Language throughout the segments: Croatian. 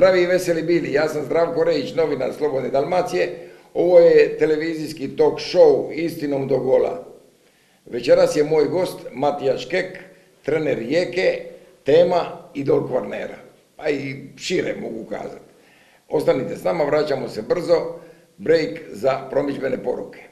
Zdravi i veseli bili, ja sam Zdravko Rejić, novinar Slobodne Dalmacije. Ovo je televizijski talk show Istinom do gola. Večeras je moj gost Matija Škek, trener Rijeke, tema Idol Kvarnera. A i šire mogu kazati. Ostanite s nama, vraćamo se brzo. Break za promičbene poruke.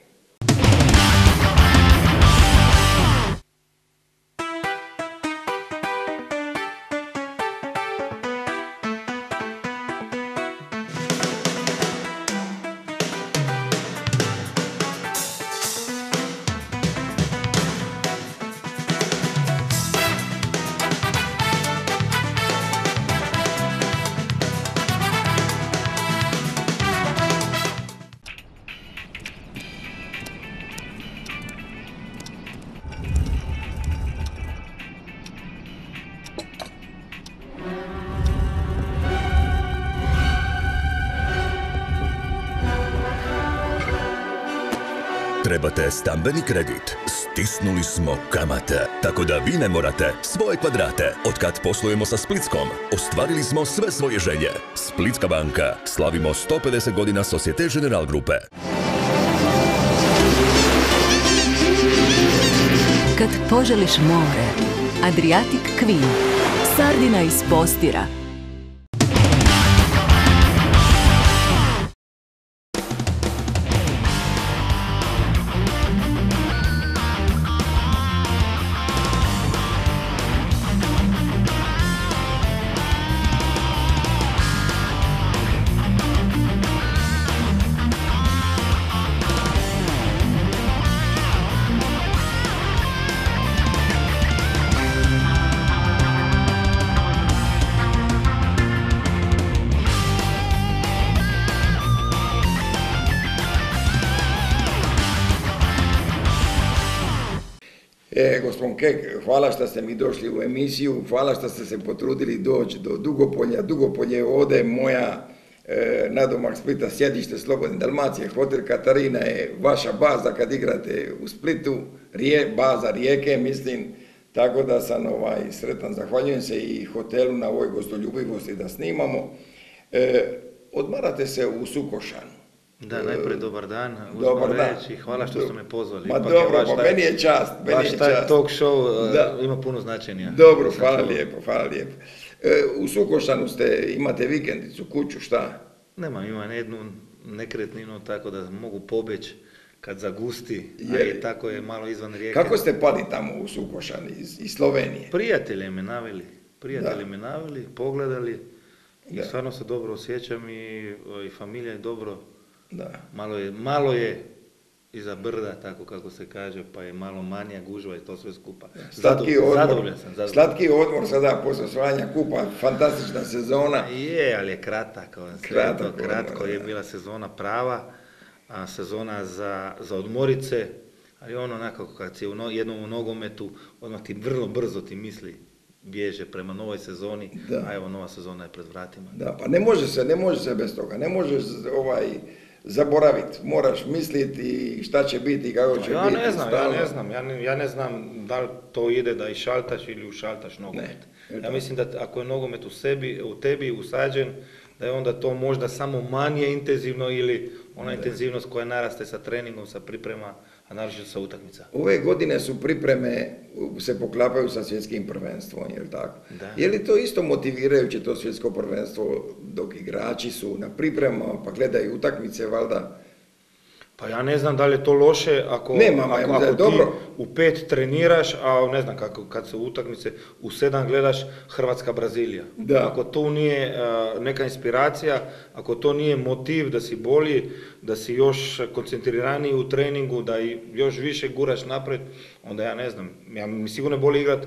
Stambeni kredit? Stisnuli smo kamate, tako da vi ne morate svoje kvadrate. Otkad poslujemo sa Splitskom, ostvarili smo sve svoje želje. Splitska banka. Slavimo 150 godina Societe General Grupe. Kad poželiš more, Adriatic Queen, sardina iz postira, Kek, hvala što ste mi došli u emisiju, hvala što ste se potrudili doći do Dugopolja. Dugopolje je ovdje moja e, nadomak Splita, sjedište Slobodne Dalmacije, hotel Katarina je vaša baza kad igrate u Splitu, rije, baza Rijeke, mislim, tako da sam ovaj, sretan, zahvaljujem se i hotelu na ovoj gostoljubivosti da snimamo. E, odmarate se u Sukošanu. Da, najprije dobar dan, Dobar dan. reći, hvala što ste me pozvali. Ma Ipak je dobro, baš pa taj- meni je čast, meni je taj čast. talk show uh, Da. ima puno značenja. Dobro, hvala čuo. lijepo, hvala lijepo. E, u Sukošanu ste, imate vikendicu, kuću, šta? Nemam, imam jednu nekretninu, tako da mogu pobjeći kad zagusti, a Je. i tako je malo izvan rijeke. Kako ste pali tamo u Sukošan iz, iz Slovenije? Prijatelji me naveli, prijatelji Da. me naveli, pogledali i Da. stvarno se dobro osjećam i, i familija je dobro, Da. malo je, malo je iza brda, tako kako se kaže, pa je malo manja gužva i to sve skupa. Slatki Zado- odmor, Zadovoljan sam, zadovoljan. slatki odmor sada posle osvajanja kupa, fantastična sezona. Je, ali je kratak, on sve Kratak kratko je bila sezona prava, a sezona za, za odmorice, ali ono onako kad si u no, jednom u nogometu, odmah ti vrlo brzo ti misli bježe prema novoj sezoni, Da. a evo nova sezona je pred vratima. Da, pa ne može se, ne može se bez toga, ne možeš ovaj, zaboraviti, moraš misliti šta će biti, kako će ja biti. ne znam, ja ne znam, ja ne, ja ne znam da li to ide da i šaltaš ili ušaltaš nogomet. Ne, ja mislim da ako je nogomet u sebi, u tebi usađen, da je onda to možda samo manje intenzivno ili ona intenzivnost koja naraste sa treningom, sa priprema, a naročito sa utakmica. Ove godine su pripreme, se poklapaju sa svjetskim prvenstvom, jel tako? Da. Je li to isto motivirajuće to svjetsko prvenstvo dok igrači su na pripremama pa gledaju utakmice, valjda? Pa ja ne znam da li je to loše ako, Nema, ako, ti je dobro. u pet treniraš, a ne znam kako, kad se utakmice u sedam gledaš Hrvatska-Brazilija. Ako to nije a, neka inspiracija, ako to nije motiv da si bolji, da si još koncentriraniji u treningu, da i još više guraš naprijed, onda ja ne znam. Ja mi sigurno bolje igrat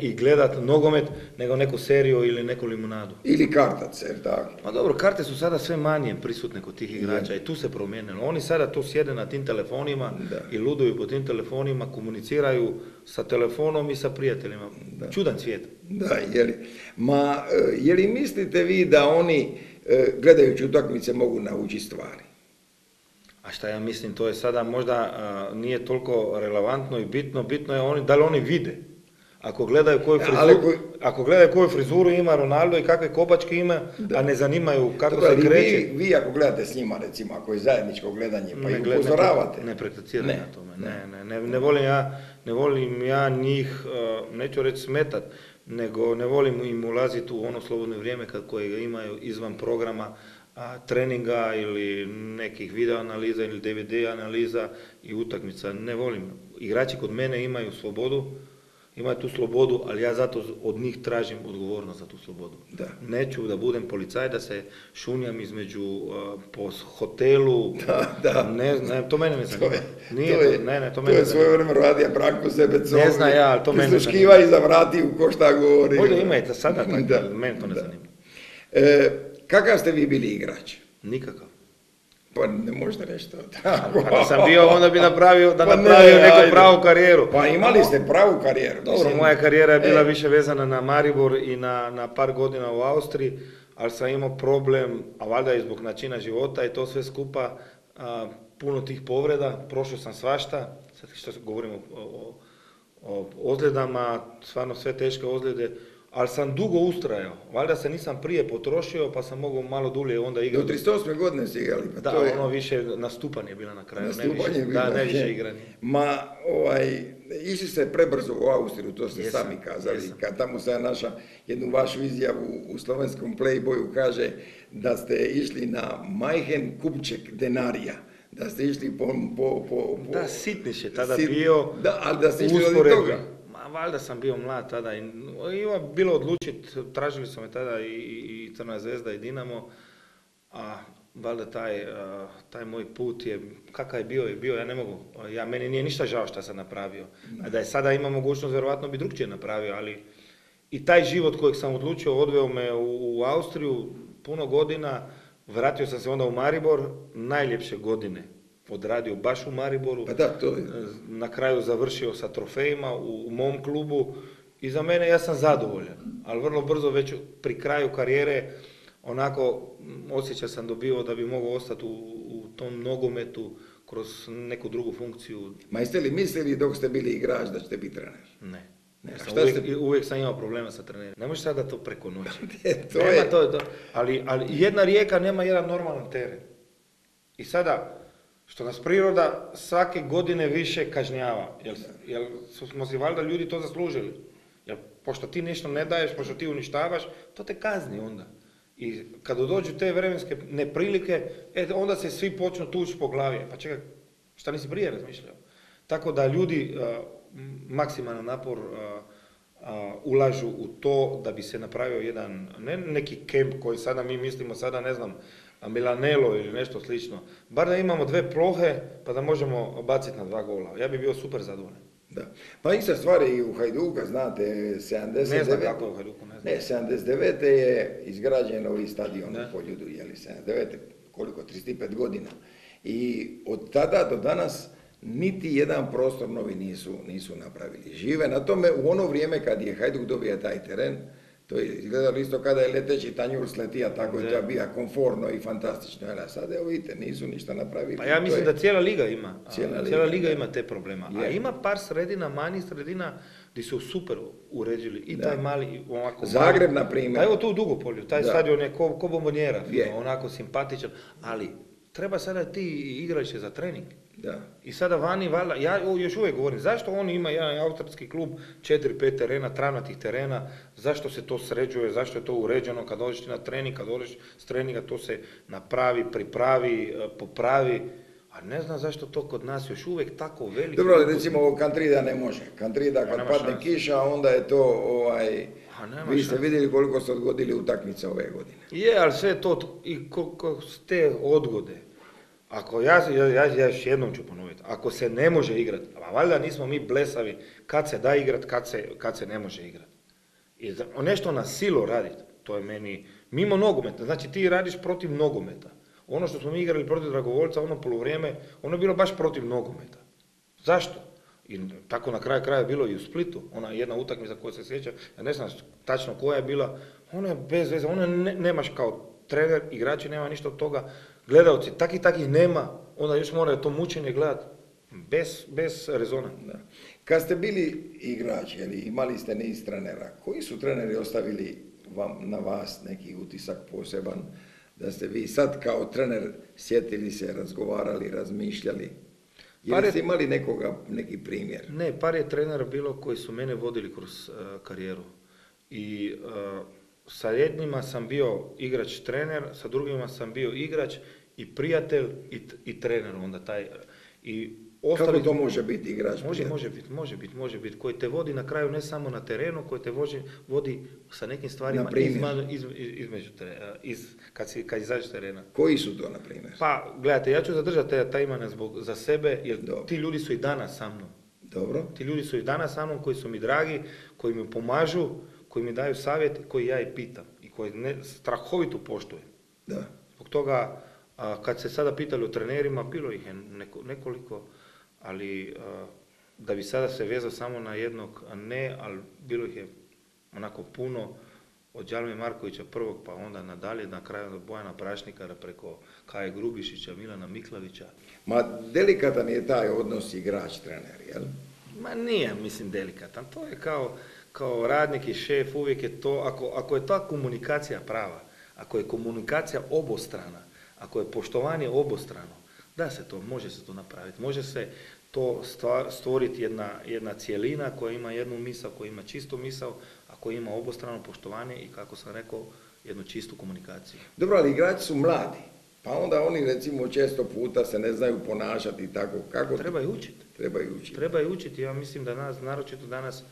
i gledat nogomet nego neku seriju ili neku limunadu. Ili kartac, jel tako? Pa dobro, karte su sada sve manje prisutne kod tih igrača i tu se promijenilo. Oni sada tu sjede na tim telefonima Da. i luduju po tim telefonima, komuniciraju sa telefonom i sa prijateljima. Da. Čudan svijet. Da, je li? Ma, e, je li mislite vi da oni, e, gledajući utakmice, mogu naučiti stvari? A šta ja mislim, to je sada možda a, nije toliko relevantno i bitno. Bitno je oni, da li oni vide. Ako gledaju koju frizuru, ali ako gledaju koju frizuru ima Ronaldo i kakve kopačke ima, a ne zanimaju kako se kreće. vi, vi ako gledate s njima, recimo, ako je zajedničko gledanje, pa Ne ih upozoravate. Ne, ne na tome. Ne, ne, ne, ne volim ja, ne volim ja njih, neću reći smetat, nego ne volim im ulaziti u ono slobodno vrijeme kad koje imaju izvan programa treninga ili nekih video analiza ili DVD analiza i utakmica. Ne volim. Igrači kod mene imaju slobodu, imaju tu slobodu, ali ja zato od njih tražim odgovornost za tu slobodu. Da. Neću da budem policaj, da se šunjam između uh, po hotelu, Da, da. ne, ne, to mene ne To zanima. je, Nije to je, ne, ne, to to mene je svoje zanima. vreme radio Branko Sebecov. Ne znam ja, ali to mene ne Prisluškiva iza vrati u ko šta govori. Možda ima i to sada tako, Da, mene to ne da. zanima. E, kakav ste vi bili igrač? Nikakav. Pa ne možete reći to. Pa da sam bio, onda bi napravio, da Pa ne, napravio neku ajde. pravu karijeru. Pa imali ste pravu karijeru. Dobro, mislim. moja karijera je bila E, više vezana na Maribor i na, na par godina u Austriji, ali sam imao problem, a valjda i zbog načina života i to sve skupa, a, puno tih povreda, prošao sam svašta, sad što govorimo o, o, o ozljedama, stvarno sve teške ozljede, ali sam dugo ustrajao, valjda se nisam prije potrošio, pa sam mogao malo dulje onda Do igrati. 38. godine ste igrali, pa Da, to je... ono više nastupanje je bila na kraju, nastupanje je bilo, da, ne više je. igranje. Ma, ovaj, išli ste prebrzo u Austriju, to ste Jesam, sami kazali. jesam. Kad tamo sam naša jednu vašu izjavu u slovenskom Playboyu kaže da ste išli na majhen kupček denarija. Da ste išli po... po, po, po Da, sitniš je tada sit- bio. Da, ali da ste išli od toga. Valjda sam bio mlad tada i ima bilo odlučit, tražili su me tada i, i, Crna zvezda i Dinamo, a valjda taj, taj moj put je, kakav je bio je bio, ja ne mogu, ja, meni nije ništa žao šta sam napravio. A da je sada ima mogućnost, vjerojatno bi drugčije napravio, ali i taj život kojeg sam odlučio odveo me u Austriju puno godina, vratio sam se onda u Maribor, najljepše godine odradio baš u Mariboru. Pa da, to je... Na kraju završio sa trofejima u, u mom klubu i za mene ja sam zadovoljan, ali vrlo brzo već pri kraju karijere onako osjećaj sam dobio da bi mogao ostati u, u tom nogometu kroz neku drugu funkciju. Ma jeste li mislili dok ste bili igrač da ćete biti trener? Ne. Ne, Ja sam šta uvijek, ste- uvijek sam imao problema sa trenerom. Ne možeš sada to preko noći. E, to nema je- to, to, ali, ali jedna rijeka nema jedan normalan teren. I sada, što nas priroda svake godine više kažnjava, jer su- smo si valjda ljudi to zaslužili. Jer pošto ti nešto ne daješ, pošto ti uništavaš, to te kazni onda. I kada dođu te vremenske neprilike, e, onda se svi počnu tući po glavi. Pa čekaj, šta nisi prije razmišljao? Tako da ljudi a, m, maksimalan napor a, a, ulažu u to da bi se napravio jedan, ne neki kemp koji sada mi mislimo, sada ne znam, Milanelo ili nešto slično. Bar da imamo dve plohe pa da možemo baciti na dva gola. Ja bi bio super zadovoljan. Da. Pa ista stvar je i u Hajduka, znate, 79. Ne znam kako je u Hajduku, ne znam. Ne, 79. je izgrađen novi stadion u Poljudu, je li 79. koliko, 35 godina. I od tada do danas niti jedan prostor novi nisu, nisu napravili. Žive na tome u ono vrijeme kad je Hajduk dobio taj teren, to je izgledalo isto kada je leteći tanjur sletija, tako je to bio komforno i fantastično. A sad evo vidite, nisu ništa napravili. Pa ja mislim je- da cijela liga ima. Cijela Cijela, liga, ima te problema. A ima par sredina, manjih sredina, gdje su super uređili. I Da. taj mali, ovako Zagreb, na primjer. Pa evo tu u Dugopolju, taj Da. stadion je ko, ko bombonjera, Je. onako simpatičan. Ali, treba sada ti igrače za trening. Da. I sada vani, valjda, ja još uvijek govorim, zašto on ima jedan australski klub, 4-5 terena, travnatih terena, zašto se to sređuje, zašto je to uređeno, kad dođeš na trening, kad dođeš s treninga, to se napravi, pripravi, e, popravi, a ne znam zašto to kod nas još uvijek tako veliki. Dobro, ali recimo ovo Kantrida ne može. Kantrida kad nema padne kiša, onda je to, ovaj, A nema vi ste vidjeli koliko ste odgodili utakmice ove godine. Je, ali sve to, i koliko s te odgode, ako ja, ja, ja, još jednom ću ponoviti, ako se ne može igrati, a valjda nismo mi blesavi kad se da igrat, kad se, kad se ne može igrat. I nešto na silu raditi, to je meni, mimo nogometa, znači ti radiš protiv nogometa. Ono što smo mi igrali protiv Dragovoljca, ono polovrijeme, ono je bilo baš protiv nogometa. Zašto? I tako na kraju kraja bilo i u Splitu, ona jedna utakmica koja se sjeća, ja ne znam tačno koja je bila, ona je bez veze, ona ne, nemaš kao trener, igrači nema ništa od toga, gledalci, takih takih nema, onda još moraju to mučenje gledati, bez, bez rezona. Da. Kad ste bili igrač, jeli, imali ste niz trenera, koji su treneri ostavili vam, na vas neki utisak poseban, da ste vi sad kao trener sjetili se, razgovarali, razmišljali? Jeste ste imali nekoga, neki primjer? Ne, par je trenera bilo koji su mene vodili kroz uh, karijeru. I uh, sa jednima sam bio igrač trener, sa drugima sam bio igrač i prijatelj i, i trener onda taj. I Ostali, Kako to može biti igrač? Može, može biti, može biti, može biti. Koji te vodi na kraju ne samo na terenu, koji te voži, vodi sa nekim stvarima iz, između iz, kad, si, kad izađeš terena. Koji su to, na primjer? Pa, gledajte, ja ću zadržati taj, taj imena zbog, za sebe, jer ti ljudi su i danas sa mnom. Dobro. Ti ljudi su i danas sa mnom, koji su mi dragi, koji mi pomažu, koji mi daju savjet, koji ja i pitam i koji ne, strahovito poštujem. Da. Zbog toga, a, kad se sada pitali o trenerima, bilo ih je nekoliko, ali da bi sada se vezao samo na jednog, a ne, ali bilo ih je onako puno, od Đalme Markovića prvog, pa onda nadalje, na kraju od Bojana Prašnikara preko Kaje Grubišića, Milana Miklavića. Ma delikatan je taj odnos igrač-trener, jel? Ma nije, mislim, delikatan. To je kao, kao radnik i šef, uvijek je to, ako, ako je ta komunikacija prava, ako je komunikacija obostrana, ako je poštovanje obostrano, da se to, može se to napraviti. Može se to stvoriti jedna, jedna cijelina koja ima jednu misao, koja ima čistu misao, a koja ima obostrano poštovanje i kako sam rekao, jednu čistu komunikaciju. Dobro, ali igrači su mladi, pa onda oni recimo često puta se ne znaju ponašati tako. Kako Trebaju učiti. Trebaju učiti. Trebaju učiti. Ja mislim da nas, naročito danas,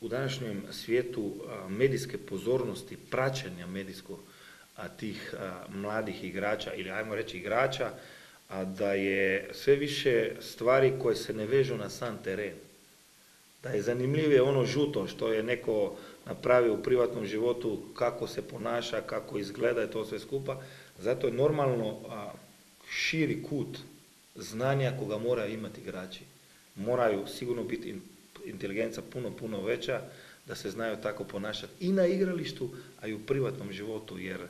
u današnjem svijetu medijske pozornosti, praćenja medijskog tih mladih igrača ili ajmo reći igrača, da je sve više stvari koje se ne vežu na sam teren. Da je zanimljivije ono žuto što je neko napravio u privatnom životu, kako se ponaša, kako izgleda i to sve skupa. Zato je normalno širi kut znanja koga moraju imati igrači. Moraju sigurno biti inteligencija puno, puno veća da se znaju tako ponašati i na igralištu, a i u privatnom životu, jer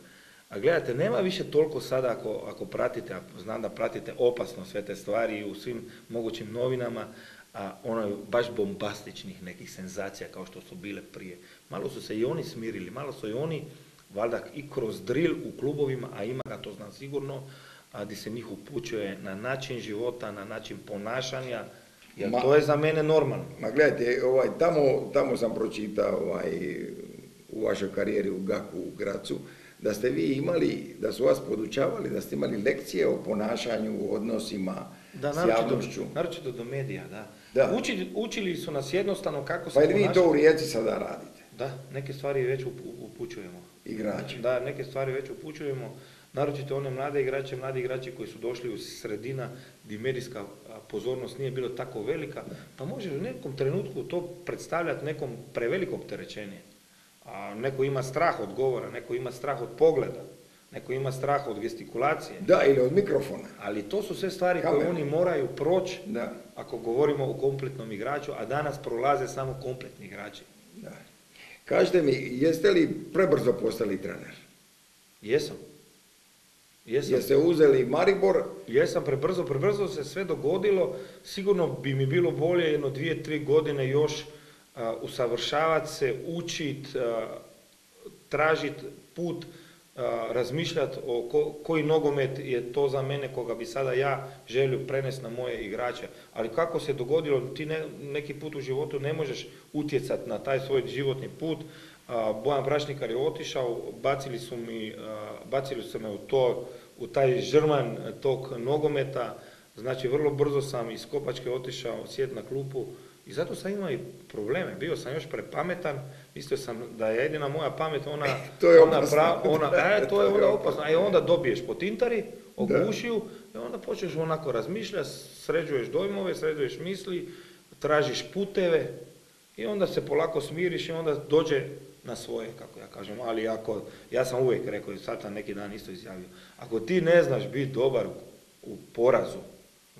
a gledajte, nema više toliko sada ako, ako pratite, a znam da pratite opasno sve te stvari u svim mogućim novinama, a ono baš bombastičnih nekih senzacija kao što su bile prije. Malo su se i oni smirili, malo su i oni, valjda i kroz drill u klubovima, a ima ga to znam sigurno, a gdje se njih upućuje na način života, na način ponašanja, jer to je za mene normalno. Ma gledajte, ovaj, tamo, tamo sam pročitao ovaj, u vašoj karijeri u Gaku, u Gracu, da ste vi imali, da su vas podučavali, da ste imali lekcije o ponašanju, u odnosima da, s javnošću. Naročito do medija, da. da. Učili, učili su nas jednostavno kako se Pa vi to u Rijeci sada radite? Da, neke stvari već upućujemo. Igrači? Da, neke stvari već upućujemo. Naročito one mlade igrače, mladi igrači koji su došli u sredina gdje medijska pozornost nije bila tako velika, pa može u nekom trenutku to predstavljati nekom preveliko opterećenje. A neko ima strah od govora, neko ima strah od pogleda, neko ima strah od gestikulacije. Da, ili od mikrofona. Ali to su sve stvari koje oni moraju proći da. ako govorimo o kompletnom igraču, a danas prolaze samo kompletni igrači. Da. Kažite mi, jeste li prebrzo postali trener? Jesam. Jesam. Jeste uzeli Maribor? Jesam, prebrzo, prebrzo se sve dogodilo. Sigurno bi mi bilo bolje jedno dvije, tri godine još usavršavati se, učit, tražiti put, razmišljati o koji nogomet je to za mene koga bi sada ja želio prenesti na moje igrače. Ali kako se dogodilo, ti neki put u životu ne možeš utjecati na taj svoj životni put. Bojan Brašnikar je otišao, bacili su, mi, bacili su me u to, u taj žrman tog nogometa, znači vrlo brzo sam iz Kopačke otišao sjeti na klupu, i zato sam imao i probleme. Bio sam još prepametan, mislio sam da je jedina moja pamet ona... to je ona, ona e, to je onda opasno. A i onda dobiješ po tintari, ogušiju, i onda počneš onako razmišljati, sređuješ dojmove, sređuješ misli, tražiš puteve i onda se polako smiriš i onda dođe na svoje, kako ja kažem. Ali ako, ja sam uvijek rekao i sad sam neki dan isto izjavio, ako ti ne znaš biti dobar u porazu,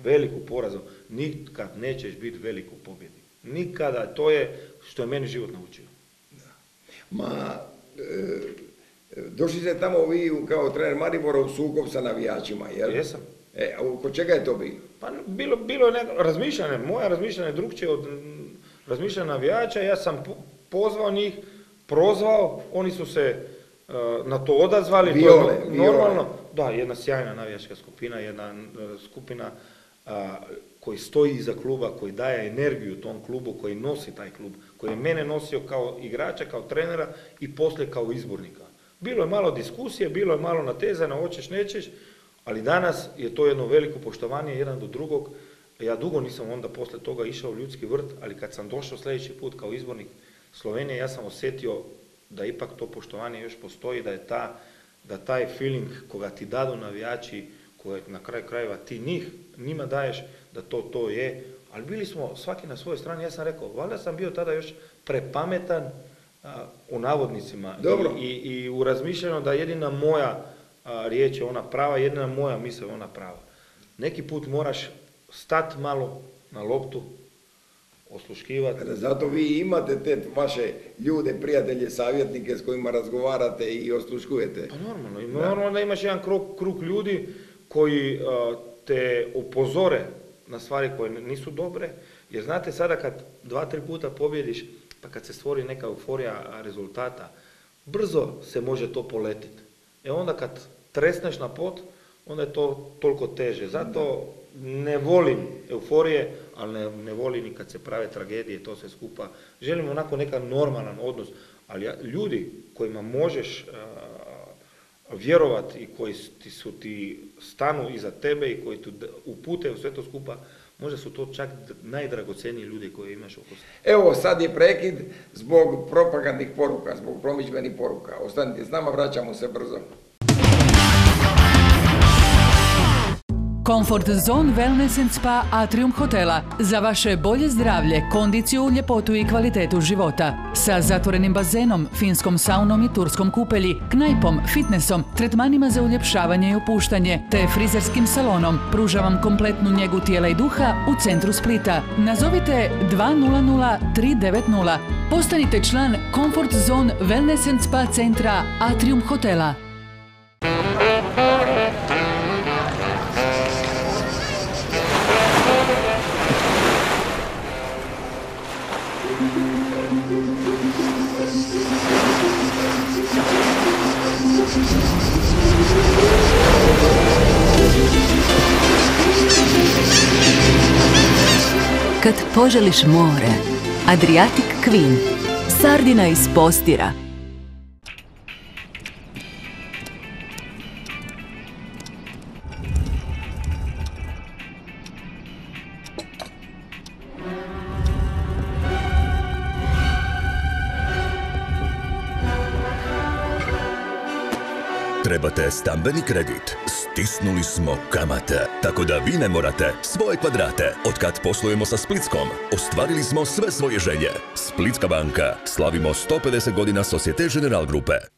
veliku porazu, nikad nećeš biti velik u pobjedi. Nikada, to je što je meni život naučio. Da. Ma, e, došli ste tamo vi kao trener Maribora u sukob sa navijačima, jel? Jesam. E, a oko čega je to bilo? Pa bilo, bilo je neko razmišljanje, moja razmišljanje drugčije od razmišljanja navijača, ja sam pozvao njih, prozvao, oni su se e, na to odazvali, Viole, to je Viole. normalno. Da, jedna sjajna navijačka skupina, jedna e, skupina a, koji stoji iza kluba, koji daje energiju tom klubu, koji nosi taj klub, koji je mene nosio kao igrača, kao trenera i poslije kao izbornika. Bilo je malo diskusije, bilo je malo natezana, hoćeš, nećeš, ali danas je to jedno veliko poštovanje jedan do drugog. Ja dugo nisam onda poslije toga išao u ljudski vrt, ali kad sam došao sljedeći put kao izbornik Slovenije, ja sam osjetio da ipak to poštovanje još postoji, da je ta, da taj feeling koga ti dadu navijači, koje na kraju krajeva ti njih, njima daješ, da to to je. Ali bili smo svaki na svojoj strani, ja sam rekao, valjda sam bio tada još prepametan a, u navodnicima Dobro. I, i, i u razmišljanju da jedina moja a, riječ je ona prava, jedina moja misao je ona prava. Neki put moraš stat malo na loptu, osluškivati. Zato vi imate te vaše ljude, prijatelje, savjetnike s kojima razgovarate i osluškujete. Pa normalno, i normalno da imaš jedan krug, krug ljudi koji te upozore na stvari koje nisu dobre, jer znate sada kad dva, tri puta pobjediš, pa kad se stvori neka euforija rezultata, brzo se može to poletiti. E onda kad tresneš na pot, onda je to toliko teže. Zato ne volim euforije, ali ne, ne volim i kad se prave tragedije, to sve skupa. Želim onako neka normalan odnos, ali ja- ljudi kojima možeš a, vjerovati i koji ti su ti stanu iza tebe i koji tu upute u sve to skupa, možda su to čak najdragocjeniji ljudi koje imaš oko sebe. Evo, sad je prekid zbog propagandnih poruka, zbog promidžbenih poruka. Ostanite s nama, vraćamo se brzo. Comfort Zone Wellness and Spa Atrium Hotela. Za vaše bolje zdravlje, kondiciju, ljepotu i kvalitetu života. Sa zatvorenim bazenom, finskom saunom i turskom kupelji, knajpom, fitnessom, tretmanima za uljepšavanje i opuštanje, te frizerskim salonom. Pruža vam kompletnu njegu tijela i duha u centru Splita. Nazovite 200 390. Postanite član Comfort Zone Wellness and Spa centra Atrium Hotela. Poželiš more, Adriatic Queen, sardina iz postira. Trebate stambeni kredit? Stisnuli smo kamate, tako da vi ne morate svoje kvadrate. Otkad poslujemo sa Splitskom, ostvarili smo sve svoje želje. Splitska banka. Slavimo 150 godina Societe General Grupe.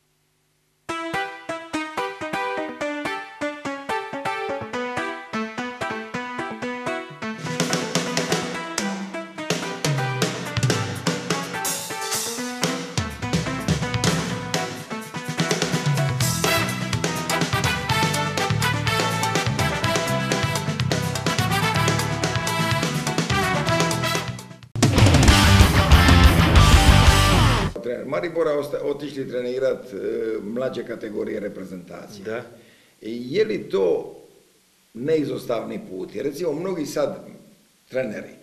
Trener Maribora otišli trenirati mlađe kategorije reprezentacije. Da. Je li to neizostavni put? Jer recimo mnogi sad treneri,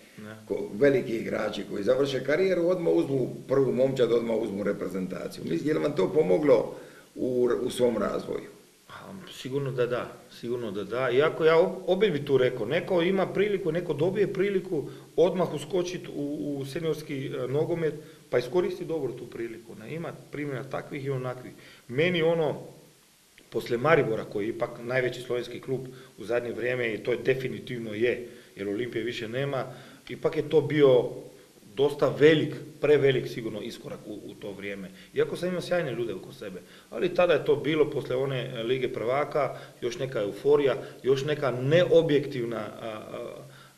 ko, veliki igrači koji završe karijeru, odmah uzmu prvu momčad, odmah uzmu reprezentaciju. Mislim, je li vam to pomoglo u, u svom razvoju? A, Sigurno da da, sigurno da da. Iako ja opet bi tu rekao, neko ima priliku, neko dobije priliku odmah uskočiti u, u seniorski e, nogomet, pa iskoristi dobro tu priliku. Ne? Ima primjera takvih i onakvih. Meni ono, poslije Maribora, koji je ipak najveći slovenski klub u zadnje vrijeme i to je definitivno je, jer Olimpije više nema, ipak je to bio dosta velik, prevelik sigurno iskorak u, u to vrijeme. Iako sam imao sjajne ljude oko sebe. Ali tada je to bilo posle one e, Lige prvaka, još neka euforija, još neka neobjektivna a, a,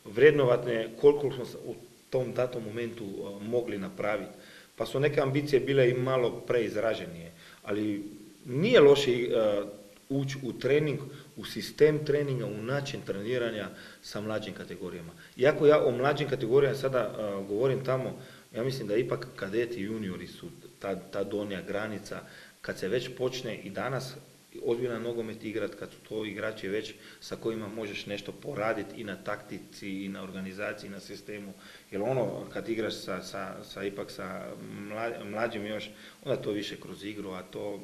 vrednovatne koliko smo u tom datom momentu a, mogli napraviti. Pa su neke ambicije bile i malo preizraženije. Ali nije loše a, ući u trening, u sistem treninga, u način treniranja sa mlađim kategorijama. Iako ja o mlađim kategorijama sada a, govorim tamo Ja mislim da ipak kadeti i juniori su ta, ta donja granica, kad se već počne i danas ozbiljan nogomet igrat, kad su to igrači već sa kojima možeš nešto poraditi i na taktici, i na organizaciji, i na sistemu. Jer ono, kad igraš sa, sa, sa ipak sa mlađim još, onda to više kroz igru, a to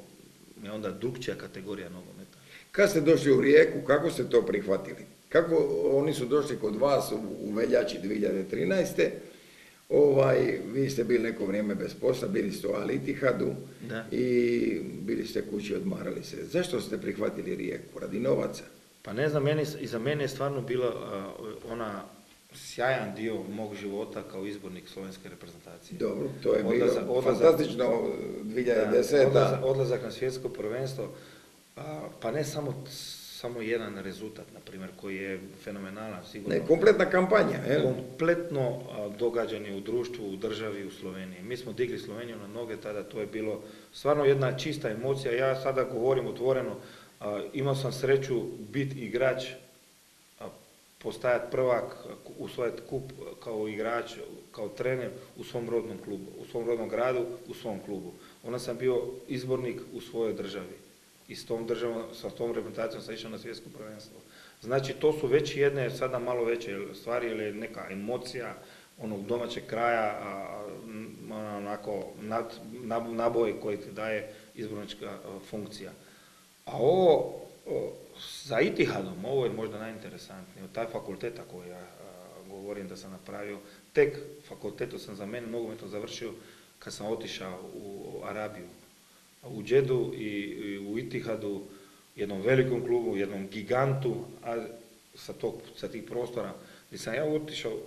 je onda drugčija kategorija nogometa. Kad ste došli u Rijeku, kako ste to prihvatili? Kako oni su došli kod vas u, u veljači 2013. Ovaj, vi ste bili neko vrijeme bez posla, bili ste u Alitihadu i bili ste kući, odmarali se. Zašto ste prihvatili Rijeku? Radi novaca? Pa ne znam, meni, i za mene je stvarno bila ona sjajan dio mog života kao izbornik slovenske reprezentacije. Dobro, to je bilo odlazak, fantastično 2010. Da, odlazak, na svjetsko prvenstvo, pa ne samo samo jedan rezultat, na primjer, koji je fenomenalan, sigurno. Ne, kompletna kampanja. Je? Kompletno događanje u društvu, u državi, u Sloveniji. Mi smo digli Sloveniju na noge, tada to je bilo stvarno jedna čista emocija. Ja sada govorim otvoreno, imao sam sreću biti igrač, postajati prvak, usvojati kup kao igrač, kao trener u svom rodnom klubu, u svom rodnom gradu, u svom klubu. Onda sam bio izbornik u svojoj državi i s tom državom, sa tom reprezentacijom sam išao na svjetsko prvenstvo. Znači, to su već jedne, sada malo veće stvari, ili neka emocija onog domaćeg kraja, onako, nad, naboj koji ti daje izbornička funkcija. A ovo, za Itihadom, ovo je možda najinteresantnije, taj fakulteta koji ja govorim da sam napravio, tek fakultetu sam za mene nogometno završio kad sam otišao u Arabiju u Džedu i, u Itihadu, jednom velikom klubu, jednom gigantu a sa, tog, sa tih prostora, gdje sam ja otišao,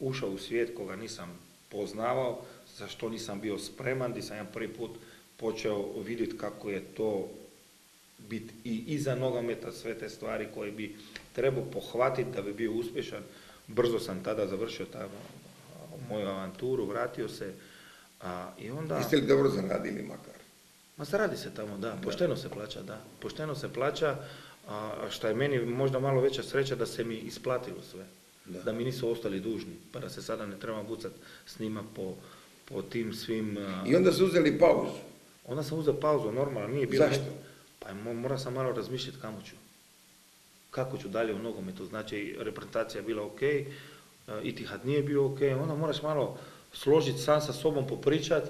ušao u svijet koga nisam poznavao, za što nisam bio spreman, gdje sam ja prvi put počeo vidjeti kako je to biti i iza nogometa sve te stvari koje bi trebao pohvatiti da bi bio uspješan. Brzo sam tada završio tamo moju avanturu, vratio se. A, i onda... Jeste li dobro zaradili makar? Ma zaradi se tamo, da, pošteno se plaća, da. Pošteno se plaća, a šta je meni možda malo veća sreća da se mi isplatilo sve. Da. mi nisu ostali dužni, pa da se sada ne treba bucat s njima po, po tim svim... I onda su uzeli pauzu? Onda sam uzeo pauzu, normalno, nije bilo... Zašto? Pa mora sam malo razmišljati kamo ću. Kako ću dalje u nogometu, znači reprezentacija je bila ok, Itihad nije bio ok, onda moraš malo složiti sam sa sobom, popričat,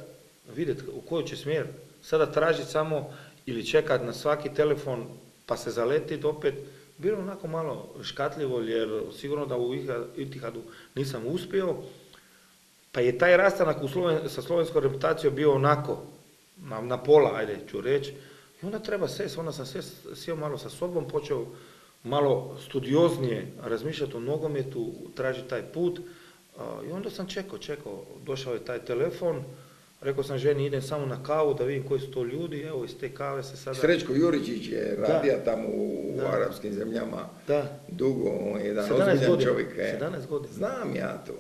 vidjeti u koji će smjer sada tražiti samo ili čekati na svaki telefon pa se zaletiti opet, bilo onako malo škatljivo jer sigurno da u Itihadu nisam uspio, pa je taj rastanak u sa slovenskom reputacijom bio onako, na, pola, ajde ću reći, i onda treba se, onda sam se, sjeo malo sa sobom, počeo malo studioznije razmišljati o nogometu, tražiti taj put, i onda sam čekao, čekao, došao je taj telefon, Rekao sam ženi, idem samo na kavu da vidim koji su to ljudi, evo iz te kave se sada... Srećko Juričić je radija tamo u, arapskim zemljama da. dugo, on je jedan ozbiljan čovjek. 17 godina. Znam ja to.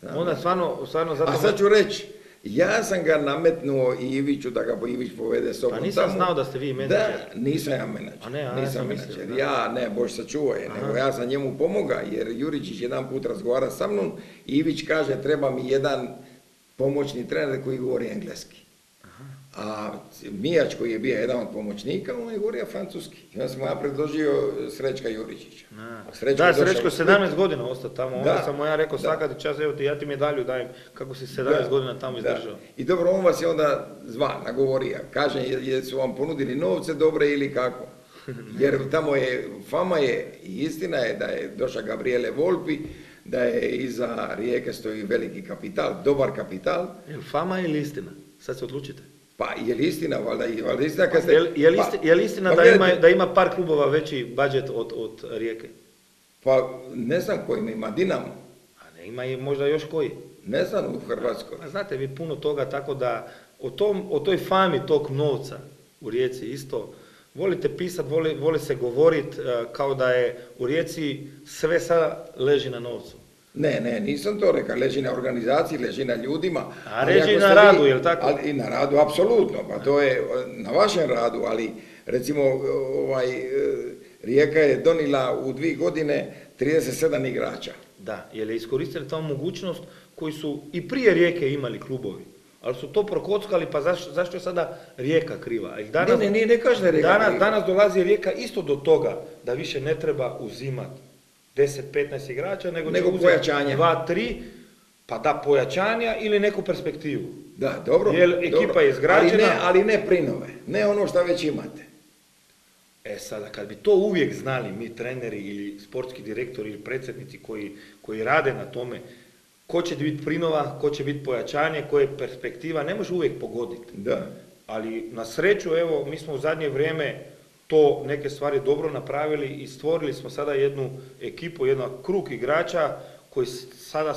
Znam Onda stvarno, stvarno zato... A sad ću reći, ja sam ga nametnuo Iviću da ga Ivić povede sobom Pa nisam znao da ste vi menadžer. Da, nisam ja menadžer. A ne, a nisam ja menadžer. Ja, ne, Bož sačuvaj, nego ja sam njemu pomoga jer Juričić jedan put razgovara sa mnom Ivić kaže treba mi jedan pomoćni trener koji govori engleski. A Mijač koji je bio jedan od pomoćnika, on je govorio francuski. Ja sam ja predložio Srećka Juričića. Srećko da, Srećko 17 godina ostao tamo. Onda sam mu ja rekao svakati čas, evo ti, ja ti medalju dajem kako si 17 godina tamo izdržao. I dobro, on vas je onda zva, nagovorio. Kaže, jesu vam ponudili novce dobre ili kako? Jer tamo je, fama je i istina je da je došao Gabriele Volpi, da je iza Rijeke stoji veliki kapital, dobar kapital. Je li fama ili istina? Sad se odlučite. Pa je li istina, valjda, valjda istina kad ste... Je li, pa- istina, pa da, ima, da ima par klubova veći budžet od, od Rijeke? Pa ne znam koji ima, Dinamo. A ne ima i možda još koji? Ne znam u Hrvatskoj. A, znate vi puno toga, tako da o, tom, o toj fami tog novca u Rijeci isto volite pisati, voli, voli se govoriti e, kao da je u Rijeci sve sada leži na novcu. Ne, ne, nisam to rekao, leži na organizaciji, leži na ljudima. A leži na radu, je li tako? Ali, I na radu, apsolutno, pa to je na vašem radu, ali recimo ovaj, e, Rijeka je donila u dvije godine 37 igrača. Da, jer je iskoristili ta mogućnost koji su i prije rijeke imali klubovi. Ali su to prokockali, pa zašto, zašto je sada rijeka kriva? I Ne, ne, ne, ne kaže Rijeka danas, kriva. danas dolazi rijeka isto do toga da više ne treba uzimati 10-15 igrača, nego, Nego pojačanje. 2-3, pa da pojačanja ili neku perspektivu. Da, dobro. Jer ekipa dobro. je izgrađena. Ali ne, ali ne prinove, ne ono što već imate. E sada, kad bi to uvijek znali mi treneri ili sportski direktori ili predsjednici koji, koji rade na tome, ko će biti prinova, ko će biti pojačanje, ko je perspektiva, ne može uvijek pogoditi. Da. Ali na sreću, evo, mi smo u zadnje vrijeme to neke stvari dobro napravili i stvorili smo sada jednu ekipu, jedan krug igrača koji sada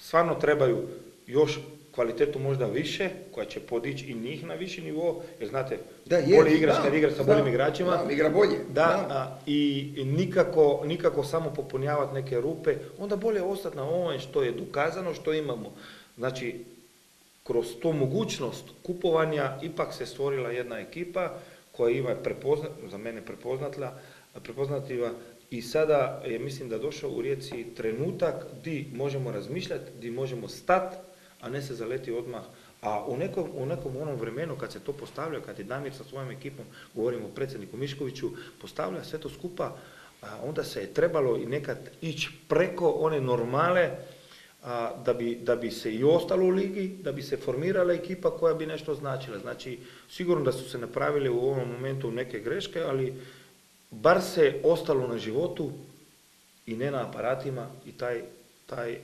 stvarno trebaju još kvalitetu možda više, koja će podići i njih na viši nivo, jer znate, Da, je, bolje igraš kad igraš sa boljim igračima. znam, igra bolje, Da, a, i nikako, nikako samo popunjavati neke rupe, onda bolje ostati na ovome što je dokazano, što imamo. Znači, kroz tu mogućnost kupovanja ipak se stvorila jedna ekipa koja ima prepozna, za mene prepoznatla, prepoznatljiva i sada je mislim da došao u Rijeci trenutak di možemo razmišljati, di možemo stati, a ne se zaleti odmah. A u nekom, u nekom onom vremenu kad se to postavlja, kad je Damir sa svojom ekipom, govorimo o predsjedniku Miškoviću, postavlja sve to skupa, a onda se je trebalo i nekad ići preko one normale, a, da, bi, da bi se i ostalo u ligi, da bi se formirala ekipa koja bi nešto značila. Znači, sigurno da su se napravile u ovom momentu neke greške, ali bar se ostalo na životu i ne na aparatima i taj, taj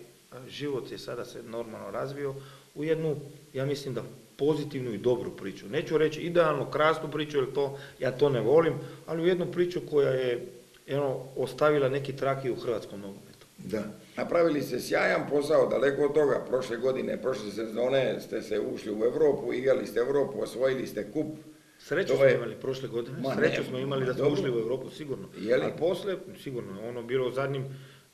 život je sada se normalno razvio u jednu, ja mislim da pozitivnu i dobru priču. Neću reći idealno, krasnu priču, jer to, ja to ne volim, ali u jednu priču koja je eno, ostavila neki trak i u hrvatskom nogometu. Da. Napravili ste sjajan posao, daleko od toga. Prošle godine, prošle sezone ste se ušli u Europu, igrali ste Europu, osvojili ste kup. Sreću To smo je- imali prošle godine, Ma sreću ne, smo imali da smo dobro. ušli u Europu, sigurno. Je li? Ali poslije, sigurno, ono bilo u zadnjim, a,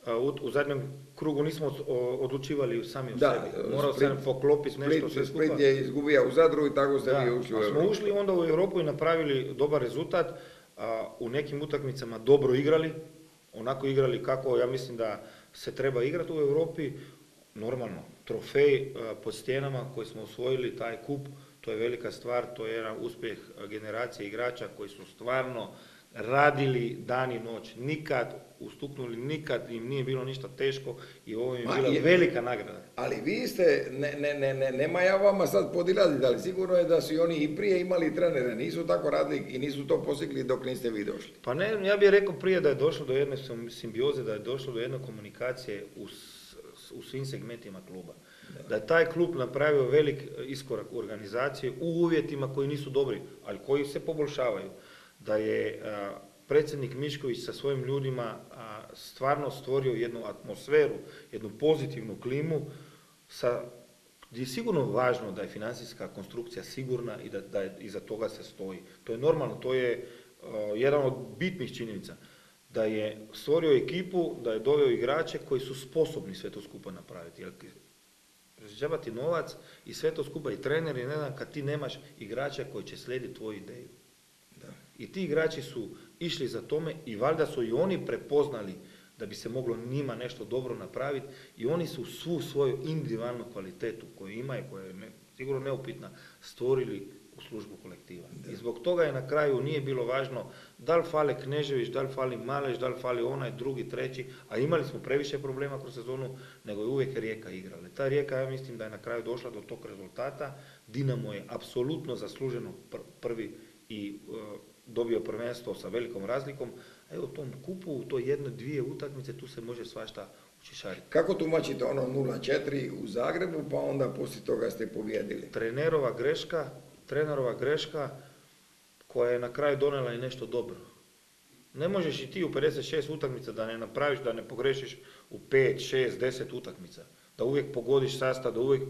u, u zadnjem krugu nismo odlučivali sami o Da, sebi. Morao Split- sam poklopiti nešto sve skupa. Split je izgubio u Zadru i tako ste Da, vi ušli u ali smo Europu. ušli onda u Europu i napravili dobar rezultat, a, u nekim utakmicama dobro igrali, onako igrali kako ja mislim da se treba igrati u Europi, normalno, trofej pod stjenama koji smo osvojili, taj kup, to je velika stvar, to je jedan uspjeh generacije igrača koji su stvarno radili dan i noć, nikad ustuknuli, nikad im nije bilo ništa teško i ovo im je bila je- velika nagrada. Ali vi ste, ne, ne, ne, ne, nema ja vama sad podilaziti, ali sigurno je da su i oni i prije imali trenere, nisu tako radili i nisu to postigli dok niste vi došli. Pa ne, ja bih rekao prije da je došlo do jedne sim- simbioze, da je došlo do jedne komunikacije u, u svim segmentima kluba. Da je taj klub napravio velik iskorak u organizaciji u uvjetima koji nisu dobri, ali koji se poboljšavaju. Da je predsjednik Mišković sa svojim ljudima stvarno stvorio jednu atmosferu, jednu pozitivnu klimu sa gdje je sigurno važno da je financijska konstrukcija sigurna i da, da je, iza toga se stoji. To je normalno, to je uh, jedan od bitnih činjenica. Da je stvorio ekipu, da je doveo igrače koji su sposobni sve to skupa napraviti. Jer novac i sve to skupa i trener i ne znam kad ti nemaš igrača koji će slijediti tvoju ideju. I ti igrači su išli za tome i valjda su i oni prepoznali da bi se moglo njima nešto dobro napraviti i oni su svu svoju individualnu kvalitetu koju imaju, koja je ne- sigurno neupitna, stvorili u službu kolektiva. I zbog toga je na kraju nije bilo važno da li fale Knežević, da li fali Maleš, da li fali onaj, drugi, treći, a imali smo previše problema kroz sezonu, nego je uvijek Rijeka igrala. Ta Rijeka, ja mislim da je na kraju došla do tog rezultata. Dinamo je apsolutno zasluženo pr- prvi i e, dobio prvenstvo sa velikom razlikom, a evo u tom kupu, u toj jednoj, dvije utakmice, tu se može svašta učišariti. Kako tumačite ono 0-4 u Zagrebu, pa onda poslije toga ste pobijedili? trenerova greška, trenerova greška koja je na kraju donela i nešto dobro. Ne možeš i ti u 56 utakmica da ne napraviš, da ne pogrešiš u 5, 6, 10 utakmica. Da uvijek pogodiš sastav, da uvijek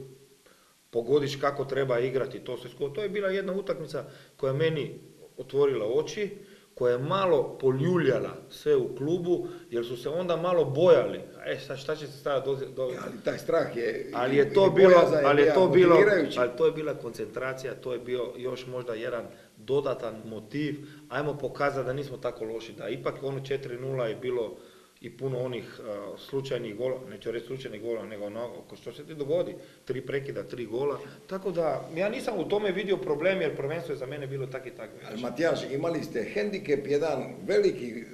pogodiš kako treba igrati. To, skupa. to je bila jedna utakmica koja meni otvorila oči, koja je malo poljuljala sve u klubu, jer su se onda malo bojali. E, sad šta će se sada do, do, Ali taj strah je... ali je to bilo, ali je to bilo, ali to je bila koncentracija, to je bio još možda jedan dodatan motiv. Ajmo pokazati da nismo tako loši, da ipak ono 4-0 je bilo i puno onih a, slučajnih gola, neću reći slučajnih gola, nego ono, ko što se ti dogodi, tri prekida, tri gola, tako da ja nisam u tome vidio problem jer prvenstvo je za mene bilo tak i tak. Ali Matijaš, imali ste hendikep jedan veliki e,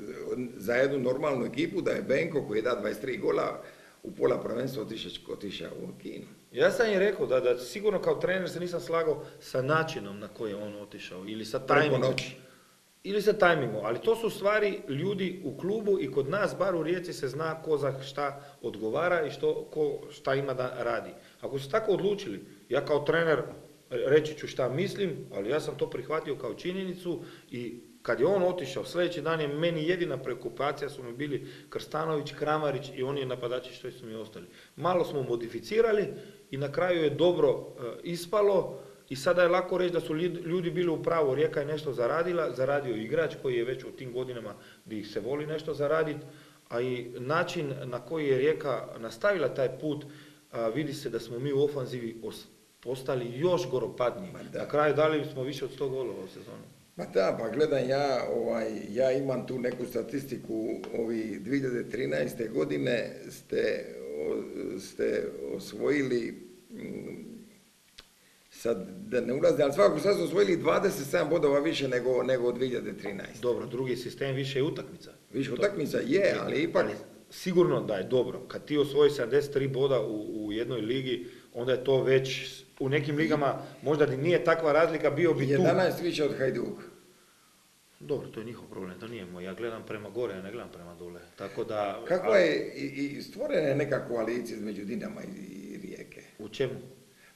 za jednu normalnu ekipu, da je Benko koji je da 23 gola u pola prvenstva otišao, u Kinu. Ja sam im rekao da, da sigurno kao trener se nisam slagao sa načinom na koji je on otišao ili sa tajmingom. noći. Ili sa tajmingom, ali to su stvari ljudi u klubu i kod nas, bar u Rijeci, se zna ko za šta odgovara i što, ko šta ima da radi. Ako su tako odlučili, ja kao trener reći ću šta mislim, ali ja sam to prihvatio kao činjenicu i kad je on otišao, sljedeći dan je meni jedina preokupacija su mi bili Krstanović, Kramarić i oni napadači što su mi ostali. Malo smo modificirali i na kraju je dobro e, ispalo i sada je lako reći da su ljudi bili u pravu, Rijeka je nešto zaradila, zaradio igrač koji je već u tim godinama gdje ih se voli nešto zaraditi, a i način na koji je Rijeka nastavila taj put, a, vidi se da smo mi u ofanzivi os- postali još goropadniji. Na kraju dali smo više od 100 golova u sezoni. Ma da, pa gledam ja, ovaj, ja imam tu neku statistiku, ovi 2013. godine ste, o- ste osvojili, sad da ne ulazim, ali svakako sad su osvojili 27 bodova više nego, nego 2013. Dobro, drugi sistem više je utakmica. Više To- utakmica je, ali ipak, Ali sigurno da je dobro. Kad ti osvoji 73 boda u, u jednoj ligi, onda je to već u nekim ligama, možda ni nije takva razlika, bio bi tu. 11 više od Hajduka. Dobro, to je njihov problem, to nije moj. Ja gledam prema gore, ja ne gledam prema dole. Tako da... Kakva a- je, i, i stvorena je neka koalicija između Dinama i, i Rijeke. U čemu?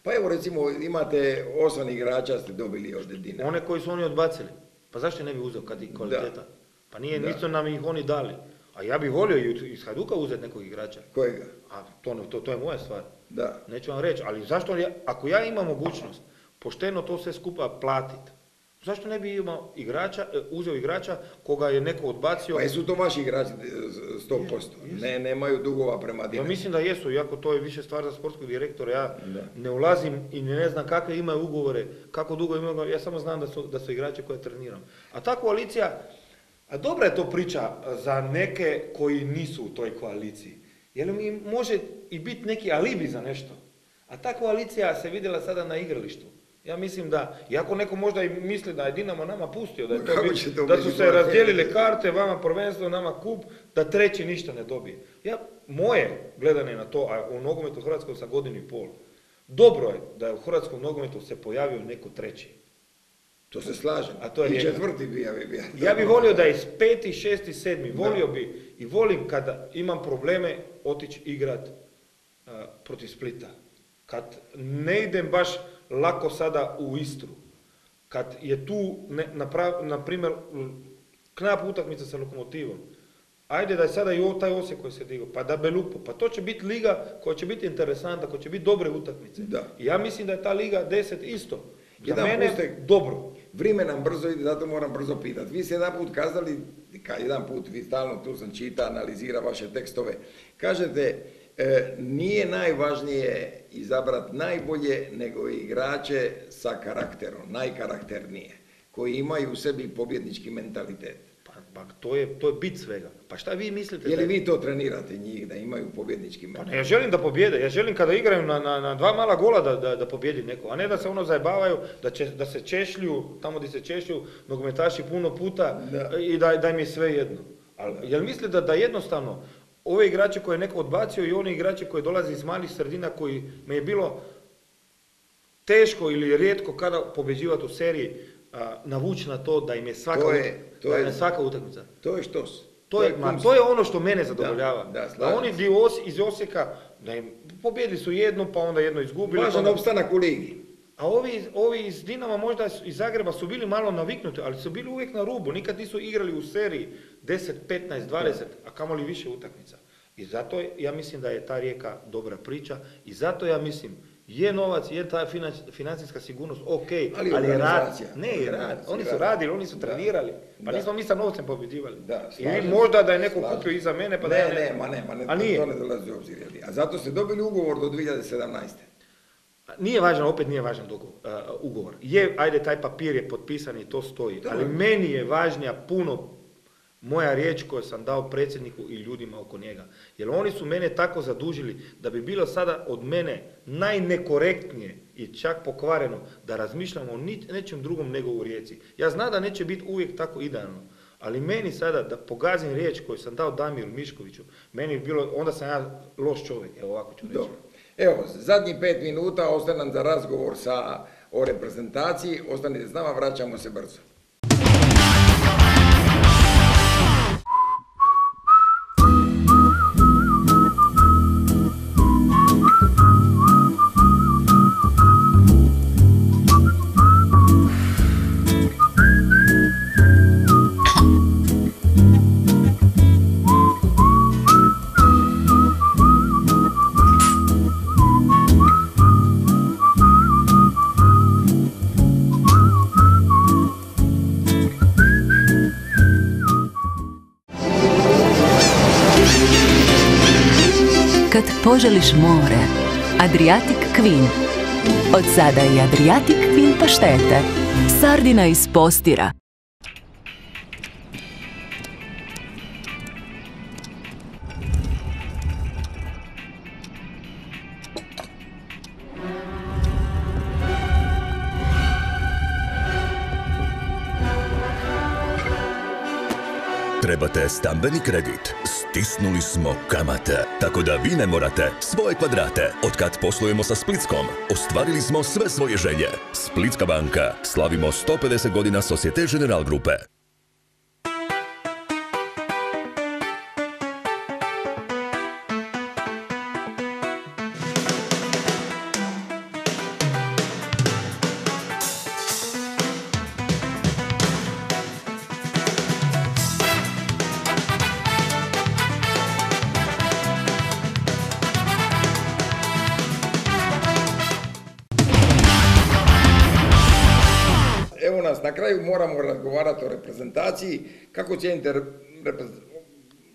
Pa evo recimo imate osam igrača ste dobili od Dinama. One koji su oni odbacili. Pa zašto ne bi uzeo kad je kvaliteta? Pa nije, Da. nisu nam ih oni dali. A ja bih volio i iz Hajduka uzeti nekog igrača. Kojega? A to, to, to je moja stvar. Da. Neću vam reći, ali zašto, ako ja imam mogućnost pošteno to sve skupa platiti, zašto ne bi imao igrača, e, uzeo igrača koga je neko odbacio? Pa jesu to vaši igrači e, 100%. Ne, nemaju dugova prema Ja Dinamu. mislim da jesu, iako to je više stvar za sportskog direktora, ja Da. ne ulazim i ne znam kakve imaju ugovore, kako dugo imaju, ugovore, ja samo znam da su, da su igrači koje treniram. A ta koalicija, a dobra je to priča za neke koji nisu u toj koaliciji. Jer mi može i biti neki alibi za nešto. A ta koalicija se vidjela sada na igralištu. Ja mislim da, iako neko možda i misli da je Dinamo nama pustio, da, je to bit- da su se razdijelile karte, vama prvenstvo, nama kup, da treći ništa ne dobije. Ja, moje gledanje na to, a u nogometu Hrvatskog sa godinu i pol, dobro je da je u hrvatskom nogometu se pojavio neko treći. To se slažem. A to je I četvrti bi ja bi bio. Ja bih volio da iz peti, šesti, sedmi, volio bi i volim kada imam probleme otići igrat a, protiv Splita. Kad ne idem baš lako sada u Istru. Kad je tu, ne, na, primjer, knap utakmica sa lokomotivom. Ajde da je sada i taj Osijek koji se digao, pa da Belupo, pa to će biti liga koja će biti interesantna, koja će biti dobre utakmice. Da. Ja mislim da je ta liga 10 isto. Za Jedan mene puste- dobro. Vrijeme nam brzo ide, zato moram brzo pitati. Vi ste jedan put kazali, ka jedan put, vi stalno tu sam čita, analizira vaše tekstove, kažete, nije najvažnije izabrati najbolje, nego igrače sa karakterom, najkarakternije, koji imaju u sebi pobjednički mentalitet. Pa, pa to, je, to je bit svega. Pa šta vi mislite? Je li da- vi to trenirate njih, da imaju pobjednički Pa mentalitet? ne, ja želim da pobjede, ja želim kada igraju na, na, na dva mala gola da, da, da pobjedi neko, a ne da se ono zajebavaju, da, će, da se češlju, tamo gdje se češlju nogometaši puno puta Da. i da, da im je sve jedno. Ali, jel mislite da, da jednostavno ove igrače koje je neko odbacio i oni igrači koji dolaze iz malih sredina koji me je bilo teško ili rijetko kada pobjeđivati u seriji, a, navući na to da im je svaka, To je- to je- je svaka utakmica. To je štos. To je, ma, to je ono što mene zadovoljava. Da, da, Da, slažem oni se. di Os- iz Osijeka, da im pobjedili su jednu, pa onda jedno izgubili. pa Važan onda- opstanak u ligi. A ovi, iz- ovi iz Dinama možda iz Zagreba su bili malo naviknuti, ali su bili uvijek na rubu. Nikad nisu igrali u seriji 10, 15, 20, a kamoli više utakmica. I zato ja mislim da je ta rijeka dobra priča i zato ja mislim je novac, je ta finan- financijska sigurnost, ok, Ali ali, je rad. Ne, je rad. Oni su rad. radili, oni su Da. trenirali. Pa Da. nismo mi sa novcem pobjeđivali. Da, I slažem možda da je neko slažem. kupio iza mene, pa da ne, ja ne... ma ne, ma ne, A to- nije. to ne dolazi u obzir. je li? A zato ste dobili ugovor do 2017. Nije važan, opet nije važan dogovor, uh, ugovor. Je, ajde, taj papir je potpisan i to stoji, Dobro. ali meni je važnija puno moja riječ koju sam dao predsjedniku i ljudima oko njega. Jer oni su mene tako zadužili da bi bilo sada od mene najnekorektnije i čak pokvareno da razmišljamo o nečem drugom nego u rijeci. Ja znam da neće biti uvijek tako idealno, ali meni sada da pogazim riječ koju sam dao Damiru Miškoviću, meni bi bilo, onda sam ja loš čovjek, evo ovako ću reći. Evo, zadnjih pet minuta ostane nam za razgovor sa, o reprezentaciji, ostanite s nama, vraćamo se brzo. Poželiš more, Adriatic Queen. Od sada i Adriatic Queen paštete. Sardina iz postira. Trebate stambeni kredit? Stisnuli smo kamate, tako da vi ne morate svoje kvadrate. Otkad poslujemo sa Splitskom, ostvarili smo sve svoje želje. Splitska banka. Slavimo 150 godina Societe General Grupe. Reprezentaciji. Kako cijenite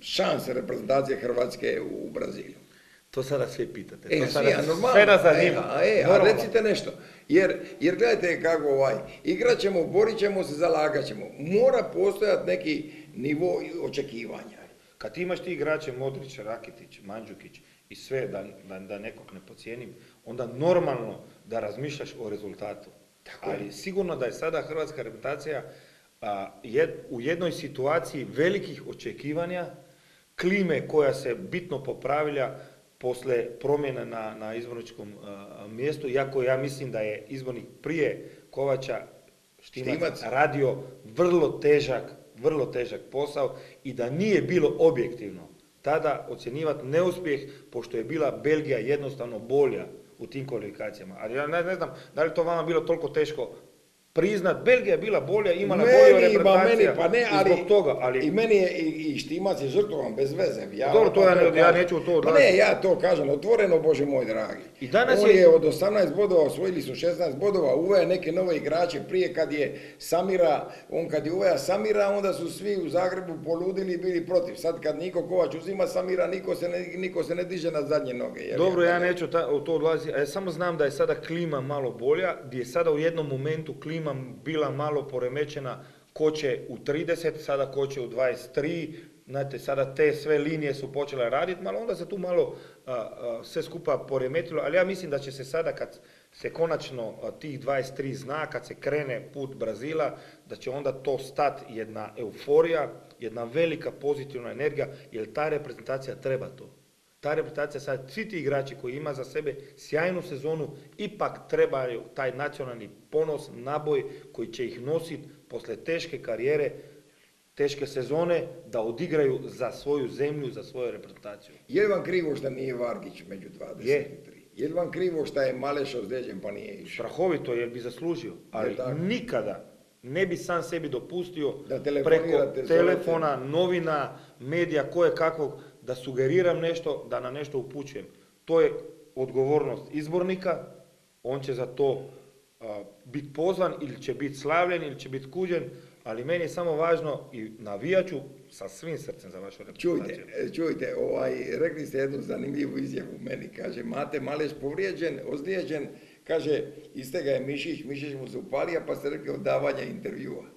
šanse reprezentacije Hrvatske u Braziliju? To sada sve pitate. E, to sada svi, a normalno. sve nas zanima. E, a, e, a recite nešto. Jer, jer gledajte kako ovaj, igrat ćemo, borit ćemo se, zalagat ćemo. Mora postojati neki nivo očekivanja. Kad imaš ti igrače Modrić, Rakitić, Mandžukić i sve, da, da, da nekog ne pocijenim, onda normalno da razmišljaš o rezultatu. Ali sigurno da je sada hrvatska reprezentacija a, jed- u jednoj situaciji velikih očekivanja, klime koja se bitno popravlja posle promjena na, na izborničkom a, mjestu, iako ja mislim da je izbornik prije Kovača Štimac, Štimac. radio vrlo težak, vrlo težak posao i da nije bilo objektivno tada ocjenjivati neuspjeh, pošto je bila Belgija jednostavno bolja u tim kvalifikacijama. Ali ja ne, ne znam da li to vama bilo toliko teško priznat, Belgija je bila bolja, imala bolju meni, pa ne, ali, zbog toga, ali i meni je i, i Štimac je žrtvovan bez veze. Ja, Dobro, to ja ne- ja neću to Pa odlaziti. ne, ja to kažem, otvoreno, Bože moj dragi. I danas On je- je... od 18 bodova, osvojili su 16 bodova, uveo neke nove igrače, prije kad je Samira, on kad je uveo Samira, onda su svi u Zagrebu poludili i bili protiv. Sad kad Niko Kovač uzima Samira, niko se ne, niko se ne diže na zadnje noge. jer Dobro, je- ja neću ta, u to odlaziti, ja samo znam da je sada klima malo bolja, gdje je sada u jednom momentu klima bila malo poremećena, koče u 30, sada koče u 23, znate, sada te sve linije su počele raditi, malo onda se tu malo a, a, sve skupa poremetilo, ali ja mislim da će se sada kad se konačno a, tih 23 zna, kad se krene put Brazila, da će onda to stati jedna euforija, jedna velika pozitivna energija, jer ta reprezentacija treba to ta reprezentacija sad, svi ti igrači koji ima za sebe sjajnu sezonu, ipak trebaju taj nacionalni ponos, naboj koji će ih nositi posle teške karijere, teške sezone, da odigraju za svoju zemlju, za svoju reprezentaciju. Je li vam krivo što nije Vargić među 23? Je. Je li vam krivo što je Maleš ozlijeđen pa nije išao? Strahovito jer bi zaslužio, ali nikada ne bi sam sebi dopustio Da preko telefona, novina, medija, koje kakvog, da sugeriram nešto, da na nešto upućujem. To je odgovornost izbornika, on će za to biti pozvan ili će biti slavljen ili će biti kuđen, ali meni je samo važno i navijaću sa svim srcem za vašu reprezentaciju. Čujte, e, čujte, ovaj, rekli ste jednu zanimljivu izjavu meni, kaže, Mate Maleš povrijeđen, ozlijeđen, kaže, iste ga je Mišić, Mišić mu se upalija, pa ste rekli odavanja intervjua.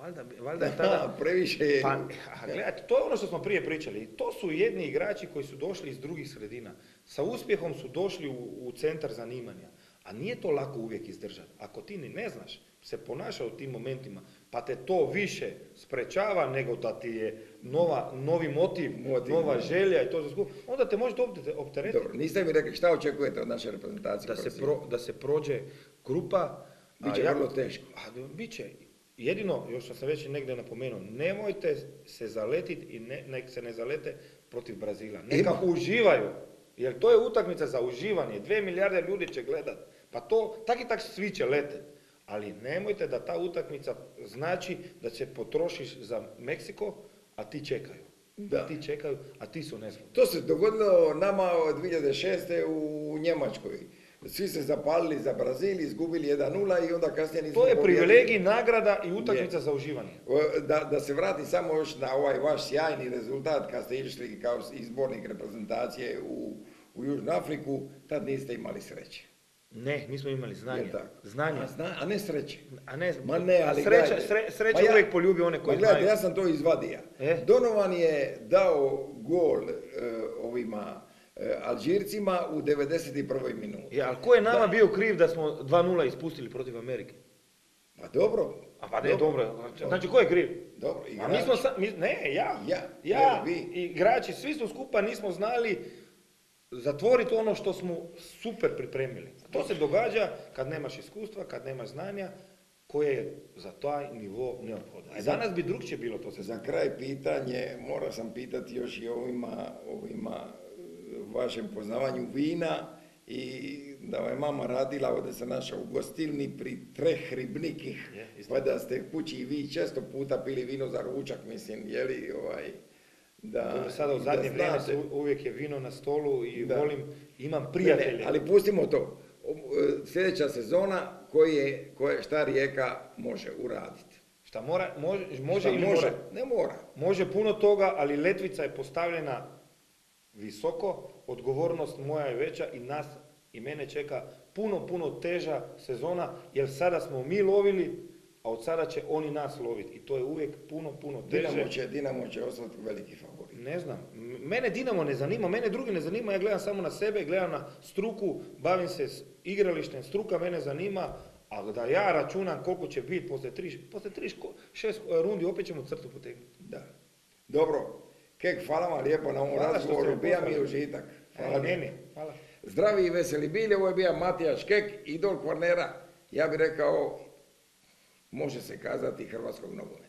Valjda, valjda je tada... previše je... Pa, gledajte, to je ono što smo prije pričali. To su jedni igrači koji su došli iz drugih sredina. Sa uspjehom su došli u, u centar zanimanja. A nije to lako uvijek izdržati. Ako ti ni ne znaš se ponaša u tim momentima, pa te to više sprečava nego da ti je nova, novi motiv, Motiv, nova da. želja i to za skup, onda te može to opteretiti. Dobro, niste mi rekli šta očekujete od naše reprezentacije? Da se, pro, da se prođe grupa. Biće vrlo teško. A, da, bit će. Jedino, još što sam već negdje napomenuo, nemojte se zaletiti i ne, nek se ne zalete protiv Brazila. Neka Ima. uživaju. Jer to je utakmica za uživanje. Dve milijarde ljudi će gledat. Pa to, tak i tak svi će letet. Ali nemojte da ta utakmica znači da se potrošiš za Meksiko, a ti čekaju. Da. A ti čekaju, a ti su nezgodni. To se dogodilo nama od 2006. u Njemačkoj. Svi se zapalili za Brazil, izgubili 1-0 i onda kasnije nismo To je privilegij, nagrada i utakmica za uživanje. Da, da se vrati samo još na ovaj vaš sjajni rezultat kad ste išli kao izbornik reprezentacije u, u Južnu Afriku, tad niste imali sreće. Ne, mi smo imali znanje. Znanje. A, zna- a ne sreće. A ne, Ma ne, ali sreća, gledajte. sre- sreća Ma ja- uvijek poljubi one koji gledajte, znaju. ja sam to izvadio. E? Donovan je dao gol e, ovima Alžircima u 91. minuti. Ja, ali ko je nama Da. bio kriv da smo 2-0 ispustili protiv Amerike? Pa dobro. A pa ne, dobro. Znači, ko je kriv? Dobro, A igrač. mi smo sa, mi, ne, ja. Ja, Ja, vi- igrači, svi smo skupa nismo znali zatvoriti ono što smo super pripremili. To se događa kad nemaš iskustva, kad nemaš znanja, koje je za taj nivo neophodno. A Za- danas bi drugčije bilo to se Za kraj pitanje, morao sam pitati još i ovima, ovima e, vašem poznavanju vina i da vam je mama radila, ovdje se naša u gostilni pri treh ribnikih, Je, pa da ste kući i vi često puta pili vino za ručak, mislim, je li ovaj, da... Sada u zadnje vrijeme se uvijek je vino na stolu i Da. volim, imam ne, prijatelje. ali pustimo to. Sljedeća sezona, koje, koje, šta Rijeka može uraditi? Šta mora, može, može Šta ili može? mora? Ne mora. Može puno toga, ali letvica je postavljena visoko, odgovornost moja je veća i nas i mene čeka puno, puno teža sezona, jer sada smo mi lovili, a od sada će oni nas loviti. I to je uvijek puno, puno teže. Dinamo će, Dinamo će ostati veliki favorit. Ne znam, mene Dinamo ne zanima, mene drugi ne zanima, ja gledam samo na sebe, gledam na struku, bavim se s igralištem, struka mene zanima, a da ja računam koliko će biti poslije tri, poslije tri, ško- šest e, rundi, opet ćemo crtu potegnuti. Da. Dobro. Kek, hvala vam lijepo na ovom razgovoru. Bija mi užitak. Hvala meni. Hvala. Zdravi i veseli bili. Ovo je bio Matija Škek, idol Kvarnera. Ja bih rekao, može se kazati hrvatskog nogometa.